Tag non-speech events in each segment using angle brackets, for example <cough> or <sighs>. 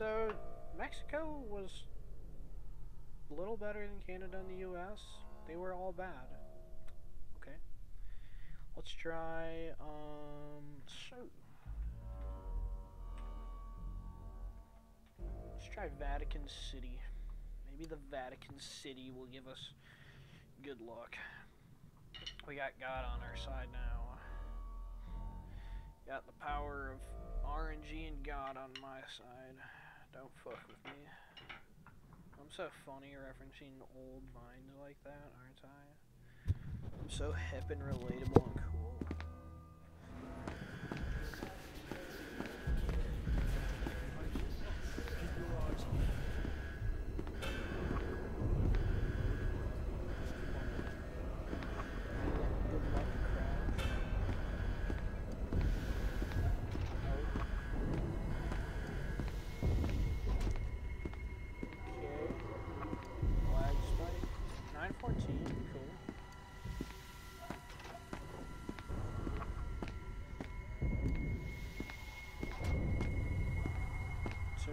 So, Mexico was a little better than Canada and the US. They were all bad. Okay. Let's try, um. Let's try Vatican City. Maybe the Vatican City will give us good luck. We got God on our side now. Got the power of RNG and God on my side. Don't fuck with me. I'm so funny referencing old minds like that, aren't I? I'm so hip and relatable and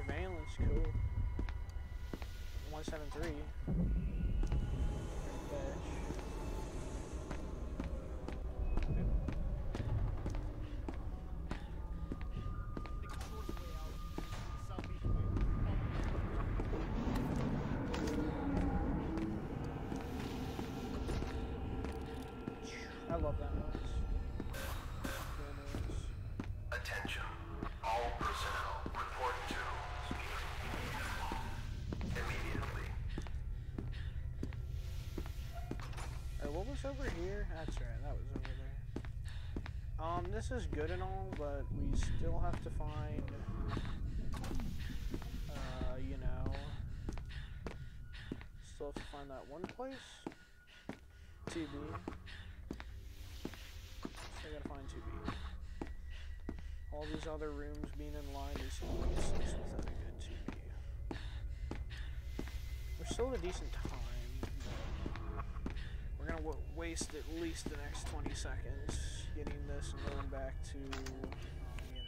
Surveillance, cool. 173. Fish. That's right, that was over there. Um, this is good and all, but we still have to find, uh, you know, still have to find that one place. 2B. Still gotta find 2B. All these other rooms being in line is useless without a good 2B. We're still at a decent time, waste at least the next 20 seconds getting this and going back to,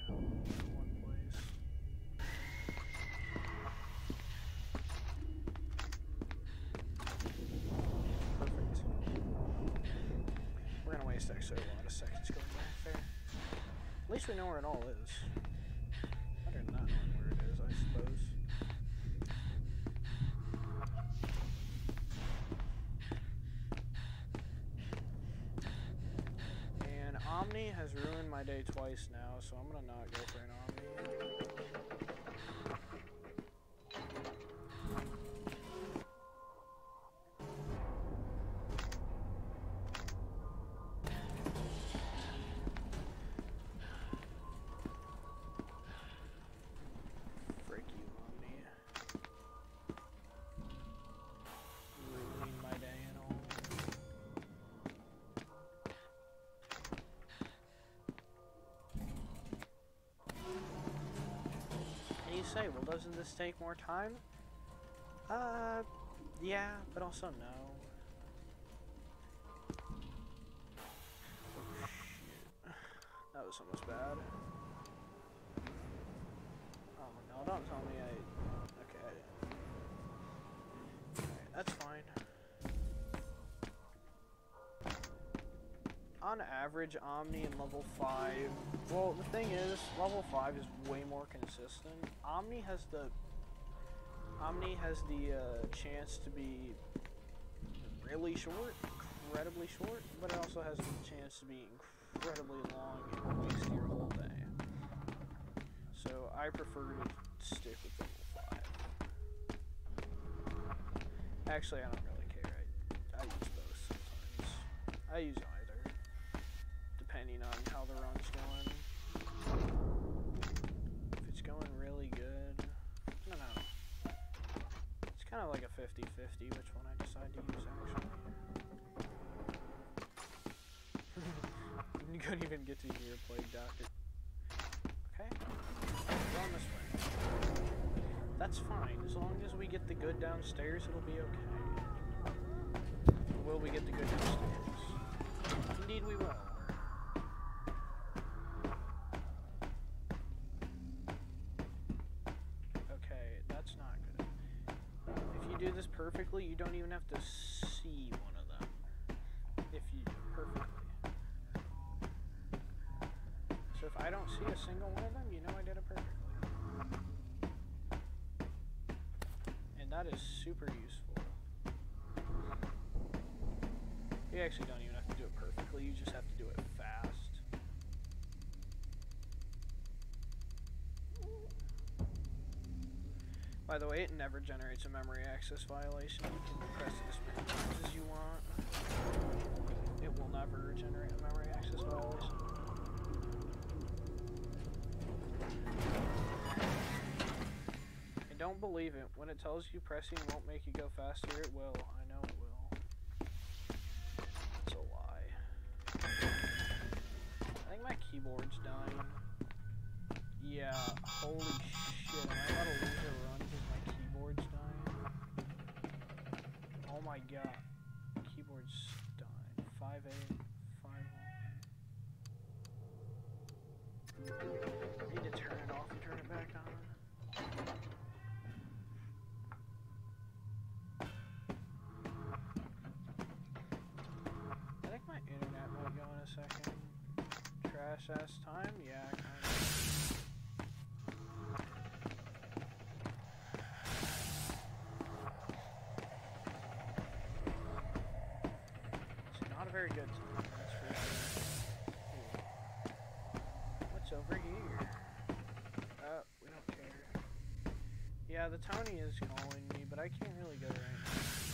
one place. Perfect. We're gonna waste actually a lot of seconds going back there. At least we know where it all is. Better than not knowing where it is, I suppose. And Omni has ruined my day twice now, so I'm gonna not go for an Omni. Say, well, doesn't this take more time? Uh, yeah, but also no. Oh. <sighs> That was almost bad. Oh, no, don't tell me On average, Omni in level 5... Well, the thing is, level 5 is way more consistent. Omni has the... Omni has the uh, chance to be really short, incredibly short, but it also has the chance to be incredibly long and waste your whole day. So I prefer to stick with level 5. Actually, I don't really care. I, I use both sometimes. I use either, depending on how the run's going. If it's going really good, I don't know. It's kind of like a 50-50 which one I decide to use, actually. <laughs> you couldn't even get to hear Plague Doctor. Okay. Going this way. That's fine. As long as we get the good downstairs, it'll be okay. Will we get the good downstairs? Indeed we will. Do this perfectly, you don't even have to see one of them. If you do perfectly. So if I don't see a single one of them, you know I did it perfectly. And that is super useful. You actually don't even have to do it perfectly, you just have to do it By the way, it never generates a memory access violation. You can press it as many times as you want. It will never generate a memory access violation. And don't believe it. When it tells you pressing won't make you go faster, it will. I know it will. It's a lie. I think my keyboard's dying. Yeah, holy shit. My god. Keyboard's dying. 5 8, 5 1. need to turn it off and turn it back on. I think my internet might go in a second. Trash ass time? Yeah, very good. What's over here? Uh, we don't care. Yeah, the Tony is calling me, but I can't really go right now.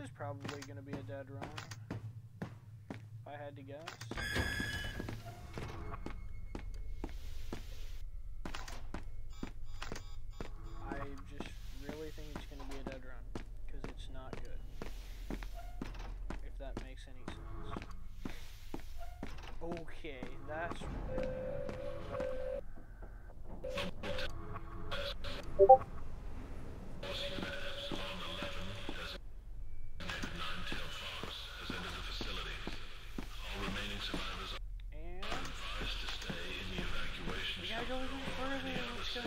This is probably gonna be a dead run. If I had to guess. I just really think it's gonna be a dead run. Because it's not good. If that makes any sense. Okay, that's and we gotta go even further. Let's go.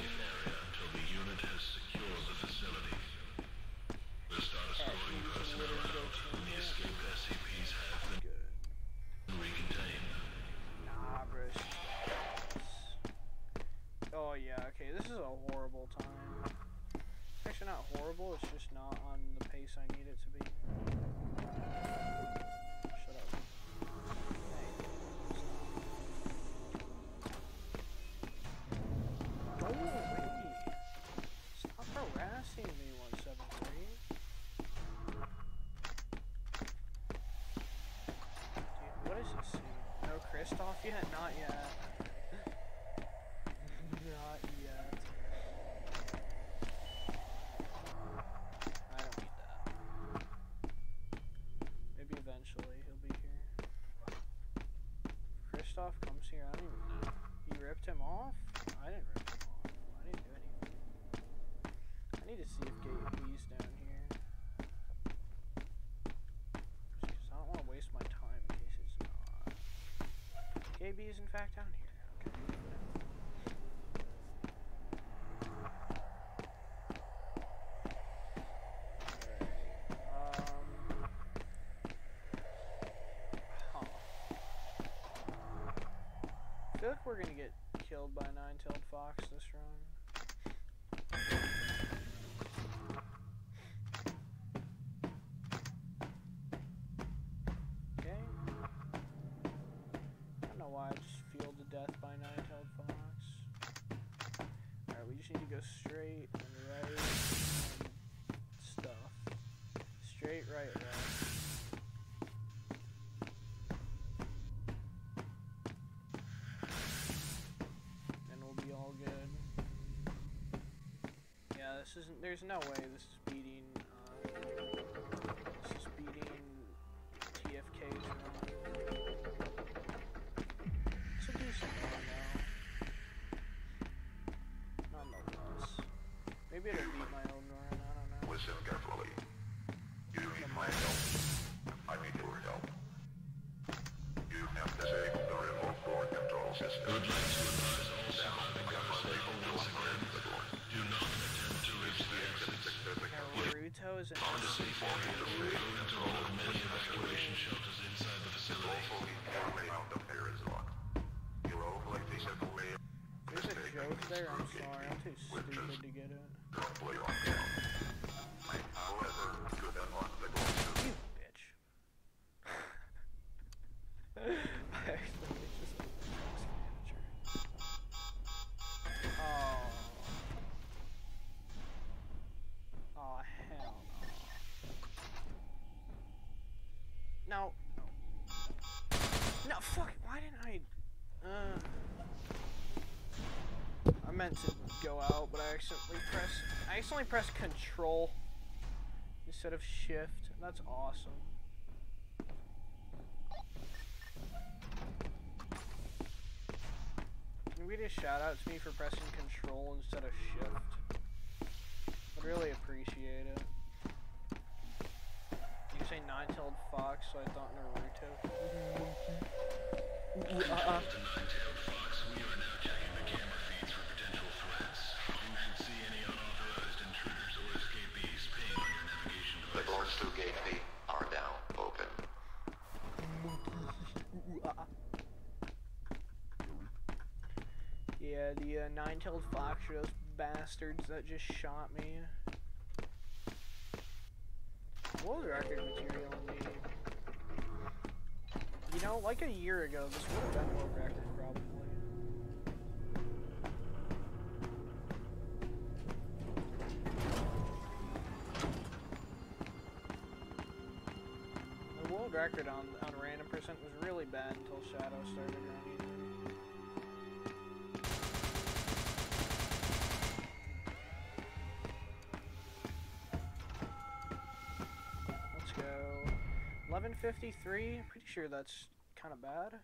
At using literally go to it. Good. Nah, bro. Oh yeah, okay. This is a horrible time. Actually not horrible. It's just not on the pace I need it to be. Shut up. Oh wait! Stop harassing me, one seven three. Dude, what is this? No Kristoff yet? Not yet. Not yet. I don't need that. Maybe eventually he'll be here. Kristoff comes here, I don't even know. You ripped him off? I didn't rip him off. I didn't do anything. I need to see if Gate B's down here. Because I don't want to waste my time in case it's not. Gate B is in fact down here. Okay. Alright, Um. Huh. I feel like we're gonna get killed by a nine-tailed fox this run. This isn't. There's no way this is beating. Uh, this is beating TFK's run. It's a decent run though. Nonetheless. Maybe it'll beat there. I'm sorry. I'm too stupid to get it. play on down. However, good unlock the door to You bitch. I accidentally just task manager. Oh. Oh hell no. No. No fuck why didn't I uh I meant to go out, but I accidentally pressed I accidentally pressed control instead of shift. That's awesome. Can we just shout out to me for pressing control instead of shift? I'd really appreciate it. You say nine-tailed fox, so I thought Naruto. Ooh, uh, uh. Yeah, the uh, nine-tailed fox are those bastards that just shot me. World record material indeed. You know, like a year ago, this would have been world record probably. The world record on on random percent was really bad until Shadow started running. 1153. Pretty sure that's kind of bad.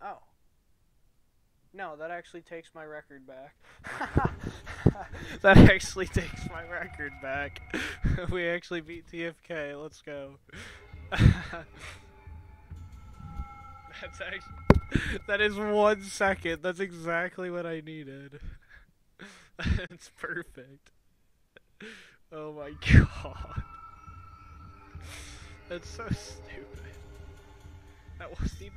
Oh. No, that actually takes my record back. <laughs> that actually takes my record back. <laughs> we actually beat TFK. Let's go. <laughs> That's actually. That is one second. That's exactly what I needed. It's perfect. Oh my <laughs> god. That's so stupid. That wasn't even